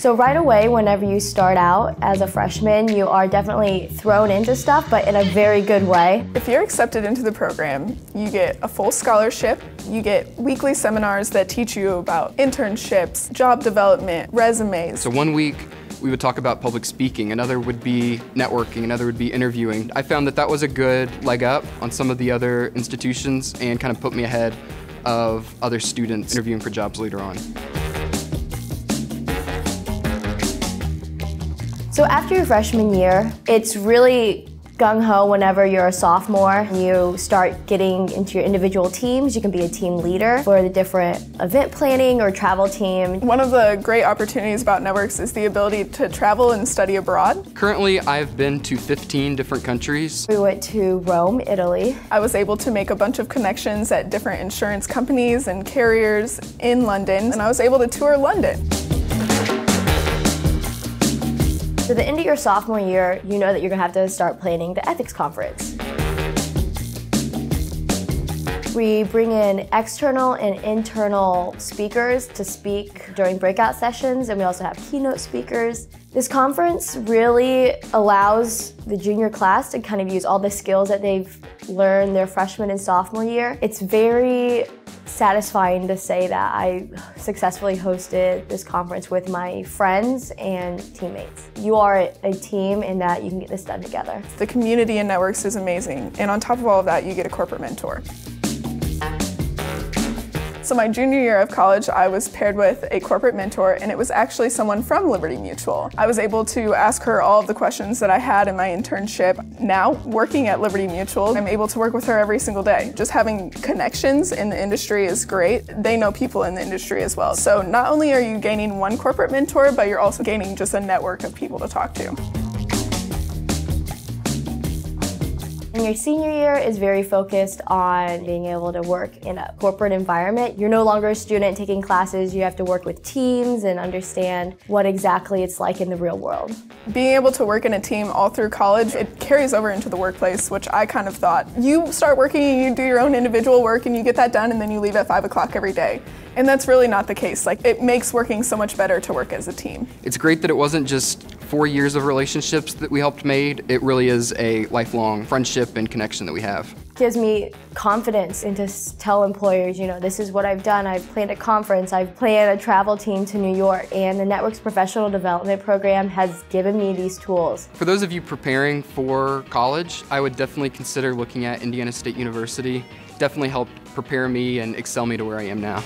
So right away, whenever you start out as a freshman, you are definitely thrown into stuff, but in a very good way. If you're accepted into the program, you get a full scholarship, you get weekly seminars that teach you about internships, job development, resumes. So one week, we would talk about public speaking, another would be networking, another would be interviewing. I found that that was a good leg up on some of the other institutions and kind of put me ahead of other students interviewing for jobs later on. So after your freshman year, it's really gung-ho whenever you're a sophomore. You start getting into your individual teams. You can be a team leader for the different event planning or travel team. One of the great opportunities about Networks is the ability to travel and study abroad. Currently, I've been to 15 different countries. We went to Rome, Italy. I was able to make a bunch of connections at different insurance companies and carriers in London, and I was able to tour London. So the end of your sophomore year, you know that you're gonna have to start planning the ethics conference. We bring in external and internal speakers to speak during breakout sessions, and we also have keynote speakers. This conference really allows the junior class to kind of use all the skills that they've learned their freshman and sophomore year. It's very satisfying to say that I successfully hosted this conference with my friends and teammates. You are a team in that you can get this done together. The community and networks is amazing, and on top of all of that, you get a corporate mentor. So my junior year of college, I was paired with a corporate mentor, and it was actually someone from Liberty Mutual. I was able to ask her all of the questions that I had in my internship. Now, working at Liberty Mutual, I'm able to work with her every single day. Just having connections in the industry is great. They know people in the industry as well. So not only are you gaining one corporate mentor, but you're also gaining just a network of people to talk to. Your senior year is very focused on being able to work in a corporate environment. You're no longer a student taking classes, you have to work with teams and understand what exactly it's like in the real world. Being able to work in a team all through college, it carries over into the workplace, which I kind of thought. You start working and you do your own individual work and you get that done and then you leave at 5 o'clock every day. And that's really not the case. Like, it makes working so much better to work as a team. It's great that it wasn't just four years of relationships that we helped made. It really is a lifelong friendship and connection that we have. gives me confidence and to tell employers, you know, this is what I've done. I've planned a conference, I've planned a travel team to New York, and the Networks Professional Development Program has given me these tools. For those of you preparing for college, I would definitely consider looking at Indiana State University. Definitely helped prepare me and excel me to where I am now.